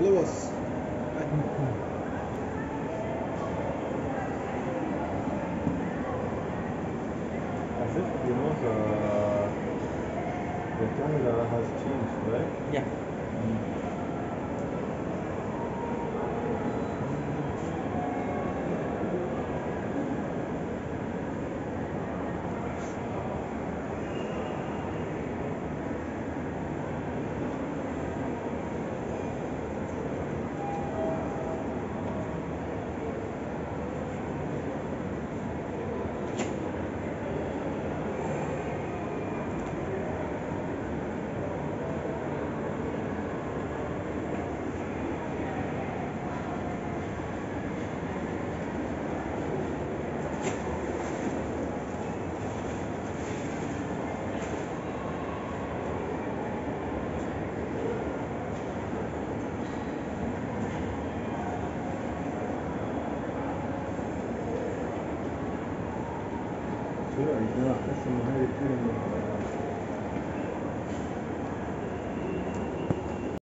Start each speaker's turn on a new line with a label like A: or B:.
A: Lewis.
B: As if, you know, the, the camera has changed, right?
C: Yeah.
B: Mm. هو إذا قسم هذه الكلمة.